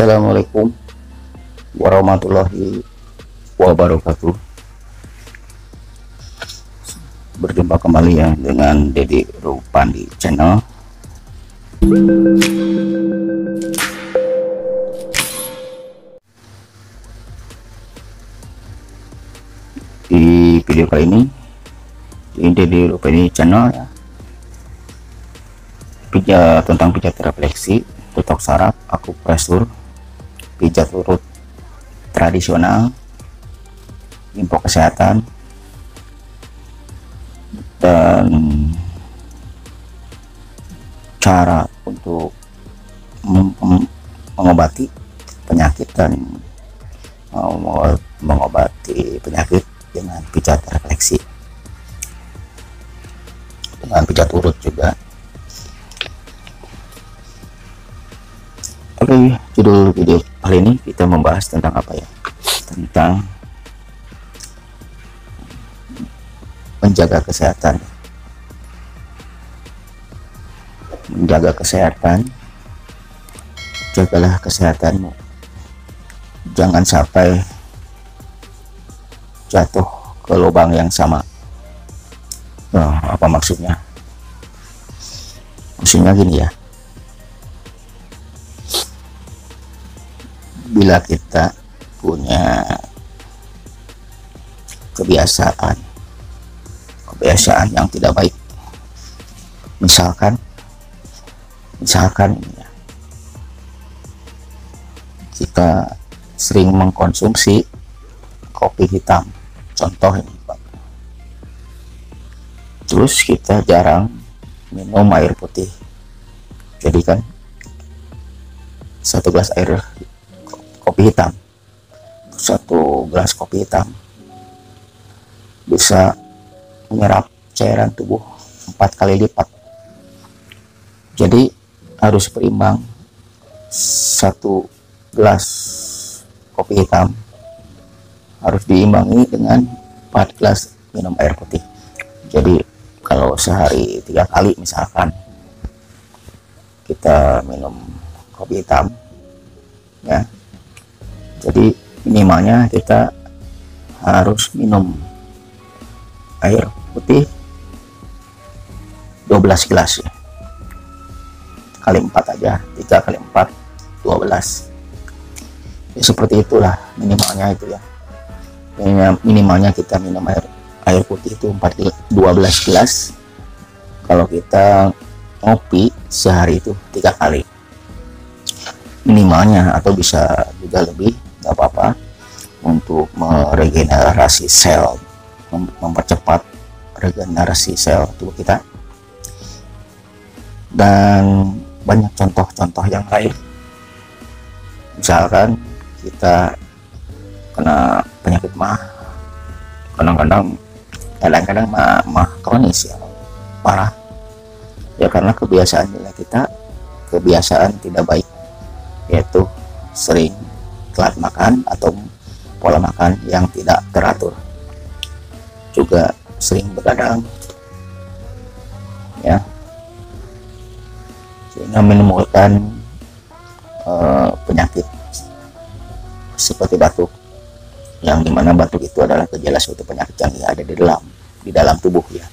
Assalamualaikum warahmatullahi wabarakatuh. Berjumpa kembali ya dengan Dedi Rupandi channel. Di video kali ini di Dedi Rupandi channel ya. Pijat tentang pijat refleksi tutok saraf aku presur pijat urut tradisional info kesehatan dan cara untuk mengobati penyakit dan mengobati penyakit dengan pijat refleksi. Dengan pijat urut juga Oke, judul video kali ini kita membahas tentang apa ya? Tentang menjaga kesehatan. Menjaga kesehatan, jagalah kesehatanmu. Jangan sampai jatuh ke lubang yang sama. Oh, apa maksudnya? Maksudnya gini ya bila kita punya kebiasaan kebiasaan yang tidak baik. Misalkan misalkan ya, kita sering mengkonsumsi kopi hitam. Contoh ini Pak. Terus kita jarang minum air putih. Jadi kan satu gelas air kopi hitam. Satu gelas kopi hitam. Bisa menyerap cairan tubuh empat kali lipat. Jadi harus berimbang. Satu gelas kopi hitam harus diimbangi dengan empat gelas minum air putih. Jadi kalau sehari tiga kali misalkan kita minum kopi hitam minimalnya kita harus minum air putih 12 gelas ya. Kali 4 aja 3 kali 4 12 ya seperti itulah minimalnya itu ya. Minimalnya kita minum air air putih itu 4 12 gelas. Kalau kita ngopi sehari itu tiga kali. Minimalnya atau bisa juga lebih nggak apa-apa untuk meregenerasi sel mem mempercepat regenerasi sel tubuh kita. Dan banyak contoh-contoh yang lain. Misalkan kita kena penyakit mah kadang-kadang kadang-kadang mah, mah kronis ya parah. Ya karena kebiasaan kita kebiasaan tidak baik yaitu sering telat makan atau pola makan yang tidak teratur. Juga sering begadang. Ya. Sehingga menimbulkan uh, penyakit seperti batuk yang di mana batuk itu adalah gejala suatu penyakit yang ada di dalam di dalam tubuh ya.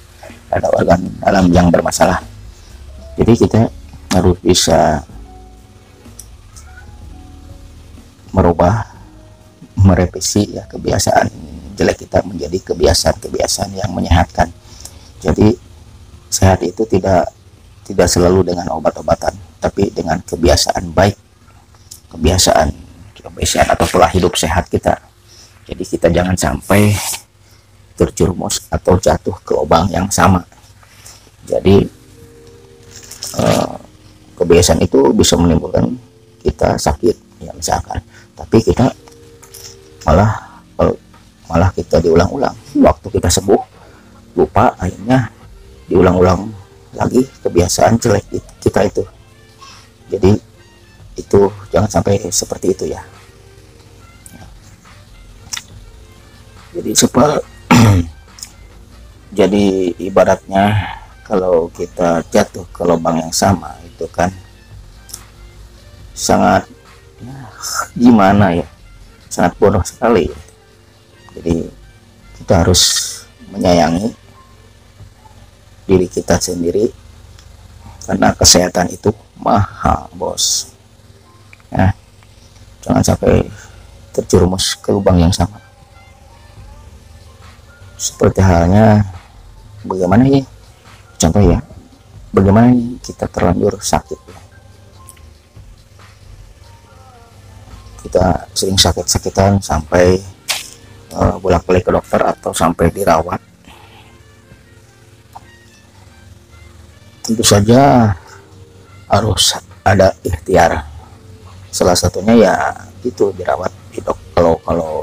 Ada organ dalam yang bermasalah. Jadi kita harus bisa merubah merevisi ya kebiasaan jelek kita menjadi kebiasaan-kebiasaan yang menyehatkan. Jadi sehat itu tidak tidak selalu dengan obat-obatan tapi dengan kebiasaan baik. Kebiasaan kebiasaan atau pola hidup sehat kita. Jadi kita jangan sampai terjerumus atau jatuh ke lubang yang sama. Jadi eh, kebiasaan itu bisa menimbulkan kita sakit ya misalkan. Tapi kita malah malah kita diulang-ulang. Waktu kita sembuh lupa akhirnya diulang-ulang lagi kebiasaan jelek kita itu. Jadi itu jangan sampai seperti itu ya, jadi super jadi ibaratnya kalau kita jatuh ke lubang yang sama itu kan sangat ya, gimana ya sangat bodoh sekali. Jadi kita harus menyayangi diri kita sendiri karena kesehatan itu mahal bos. Ya. Jangan sampai terjerumus ke lubang yang sama. Seperti halnya bagaimana ya contoh ya bagaimana kita terlanjur sakit? ya. Kita sering sakit-sakitan sampai uh, bolak-balik ke dokter atau sampai dirawat. Tentu saja harus ada ikhtiar. Salah satunya ya itu dirawat di dok kalau kalau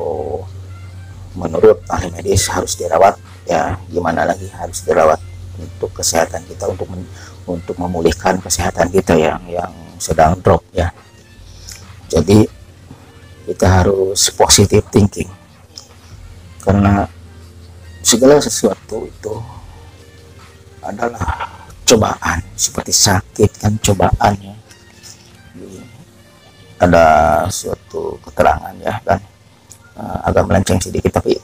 menurut ahli medis harus dirawat ya gimana lagi harus dirawat untuk kesehatan kita untuk men, untuk memulihkan kesehatan kita yang yang sedang drop ya. Jadi kita harus positive thinking. Karena segala sesuatu itu adalah cobaan seperti sakit kan cobaannya ada suatu keterangan ya kan uh, agak melenceng sedikit tapi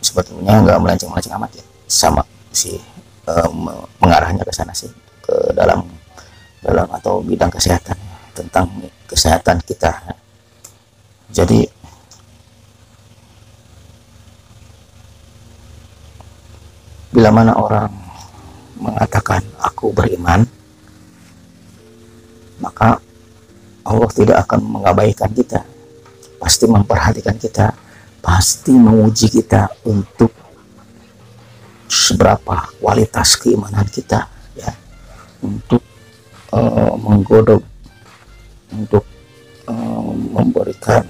sebetulnya nggak melenceng-melenceng amat ya. Sama si uh, mengarahnya ke sana sih ke dalam dalam atau bidang kesehatan tentang kesehatan kita jadi bila mana orang mengatakan aku beriman maka Allah tidak akan mengabaikan kita. Pasti memperhatikan kita pasti menguji kita untuk seberapa kualitas keimanan kita ya. Untuk uh, menggodok untuk uh, memberikan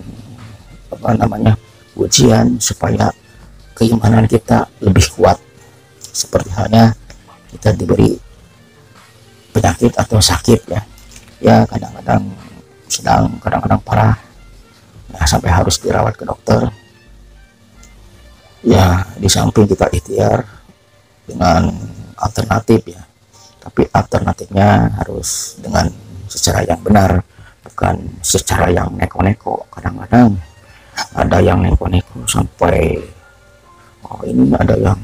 apa namanya ujian supaya keimanan kita lebih kuat. Seperti halnya kita diberi penyakit atau sakit ya. Ya kadang-kadang sedang kadang-kadang parah. Ya, sampai harus dirawat ke dokter. Ya di samping kita ikhtiar dengan alternatif ya. Tapi alternatifnya harus dengan secara yang benar bukan secara yang neko-neko kadang-kadang ada yang neko-neko sampai oh ini ada yang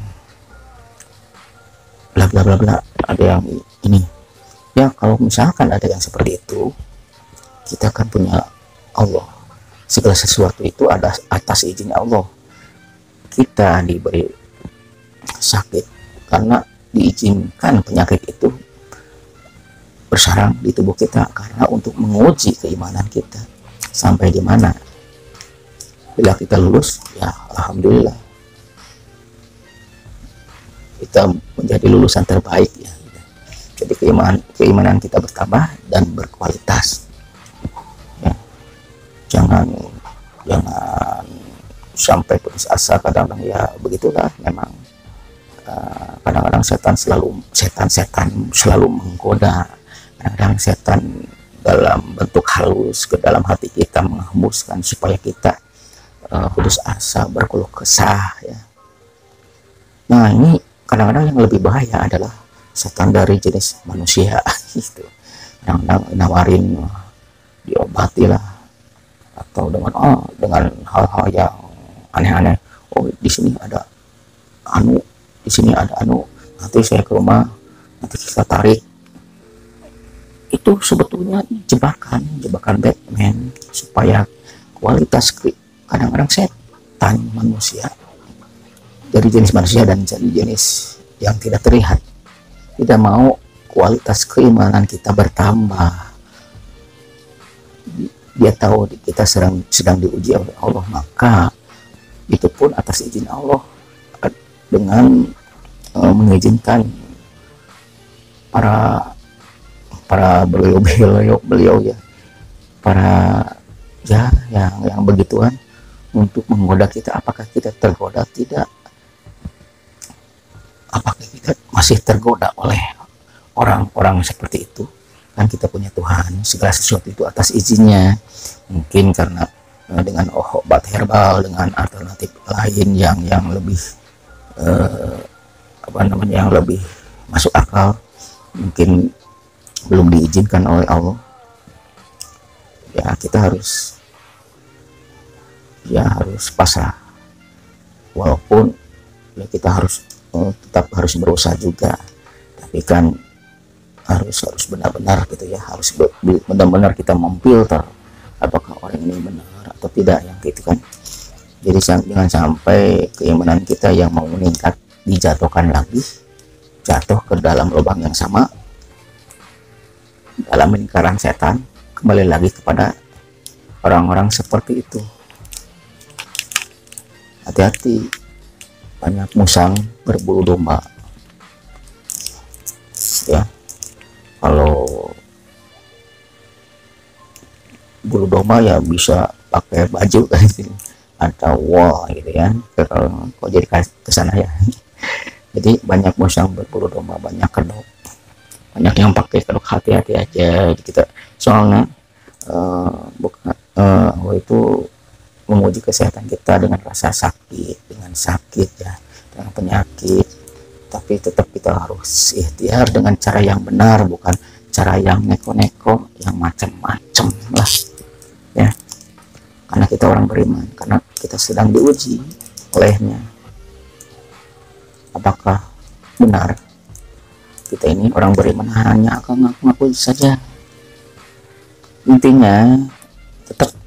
bla bla bla bla ada yang ini. Ya kalau misalkan ada yang seperti itu kita akan punya Allah. Segala sesuatu itu ada atas izin Allah. Kita diberi sakit karena diizinkan penyakit itu bersarang di tubuh kita karena untuk menguji keimanan kita. Sampai di mana bila kita lulus ya Alhamdulillah. Kita menjadi lulusan terbaik ya. Jadi keimanan keimanan kita bertambah dan berkualitas. Ya. jangan jangan sampai putus asa kadang-kadang ya begitulah. Memang eh, kadang-kadang setan selalu setan-setan selalu menggoda. Kadang-kadang setan dalam bentuk halus ke dalam hati kita menghembuskan supaya kita uh, putus asa berkeluh kesah ya. Nah ini kadang-kadang yang lebih bahaya adalah setan dari jenis manusia gitu. Kadang-kadang nawarin diobati lah atau dengan oh dengan hal-hal yang aneh-aneh. Oh di sini ada anu di sini ada anu. Nanti saya ke rumah nanti kita tarik. Itu sebetulnya jebakan jebakan Batman supaya kualitas kadang-kadang setan manusia dari jenis manusia dan jadi jenis yang tidak terlihat. Tidak mau kualitas keimanan kita bertambah. Dia tahu kita sedang sedang diuji oleh Allah maka itu pun atas izin Allah dengan uh, mengizinkan para para beliau beliau beliau ya para ya yang yang begituan untuk menggoda kita. Apakah kita tergoda? Tidak. Apakah kita masih tergoda oleh orang-orang seperti itu? Kan kita punya Tuhan segala sesuatu itu atas izinnya. Mungkin karena uh, dengan obat herbal dengan alternatif lain yang yang lebih uh, apa namanya yang lebih masuk akal mungkin belum diizinkan oleh Allah. Ya kita harus ya harus pasrah walaupun ya kita harus uh, tetap harus berusaha juga. Tapi kan harus harus benar-benar gitu ya. Harus benar-benar kita memfilter apakah orang ini benar atau tidak yang gitu kan. Jadi jangan sampai keimanan kita yang mau meningkat dijatuhkan lagi jatuh ke dalam lubang yang sama dalam lingkaran setan kembali lagi kepada orang-orang seperti itu hati-hati. Banyak musang berbulu domba. Ya. Kalau bulu domba ya bisa pakai baju kan. Atau wall gitu ya. Kalau kok jadi ke sana ya. Jadi banyak musang berbulu domba banyak kedok. Banyak yang pakai kedok. Hati-hati aja kita soalnya uh, bukan uh, itu menguji kesehatan kita dengan rasa sakit dengan sakit ya dengan penyakit. Tapi tetap kita harus ikhtiar dengan cara yang benar bukan cara yang neko-neko yang macam-macam lah ya. Karena kita orang beriman karena kita sedang diuji olehnya. Apakah benar kita ini orang beriman? Hanya akan ngaku-ngaku saja. Intinya tetap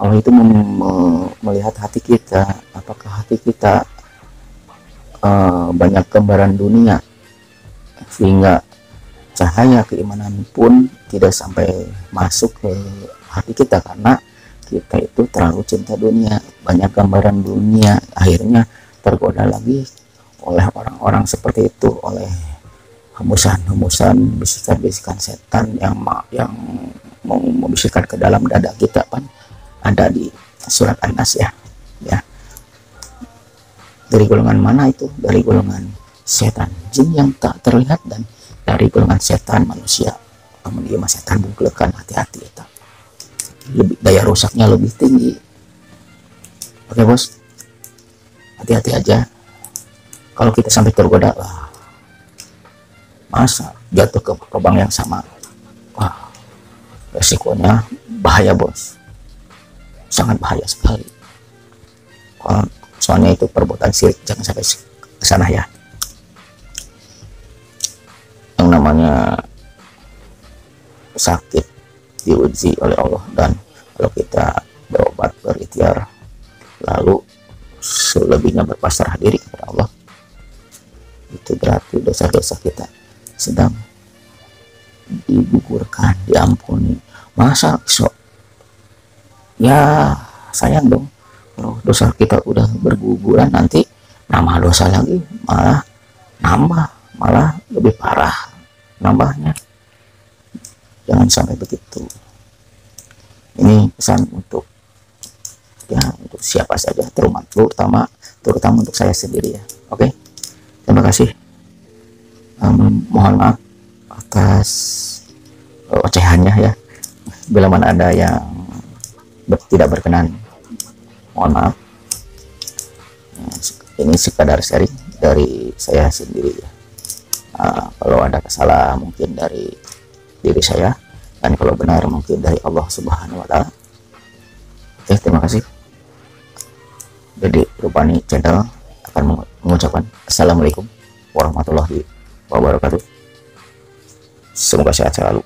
Allah itu melihat hati kita apakah hati kita uh, banyak gambaran dunia sehingga cahaya keimanan pun tidak sampai masuk ke hati kita karena kita itu terlalu cinta dunia banyak gambaran dunia akhirnya tergoda lagi oleh orang-orang seperti itu oleh hembusan-hembusan bisikan-bisikan setan yang yang membisikkan ke dalam dada kita kan ada di surat An-Nas ya. Ya. Dari golongan mana itu? Dari golongan setan. Jin yang tak terlihat dan dari golongan setan manusia. Namun dia masih setan hati-hati itu lebih daya rusaknya lebih tinggi. Oke bos. Hati-hati aja. Kalau kita sampai tergoda lah masa jatuh ke lubang yang sama? Wah resikonya bahaya bos sangat bahaya sekali. Soalnya itu perbuatan sirik jangan sampai ke sana ya. Yang namanya sakit diuji oleh Allah. Dan kalau kita berobat berikhtiar lalu selebihnya berpasrah diri kepada Allah itu berarti dosa-dosa kita sedang digugurkan diampuni. Masa so ya sayang dong. Kalau dosa kita udah berguguran nanti nama dosa lagi malah nambah malah lebih parah nambahnya. Jangan sampai begitu. Ini pesan untuk ya untuk siapa saja terutama terutama terutama untuk saya sendiri ya. Oke? Okay? terima kasih. Um, mohon maaf atas ocehannya ya. Bila mana ada yang tidak berkenan. Mohon maaf. Ini sekadar sharing dari saya sendiri. Ya uh, kalau ada kesalahan mungkin dari diri saya dan kalau benar mungkin dari Allah subhanahu wa ta'ala. Oke terima kasih. Jadi Rupani channel akan mengucapkan Assalamualaikum warahmatullahi wabarakatuh. Semoga sehat selalu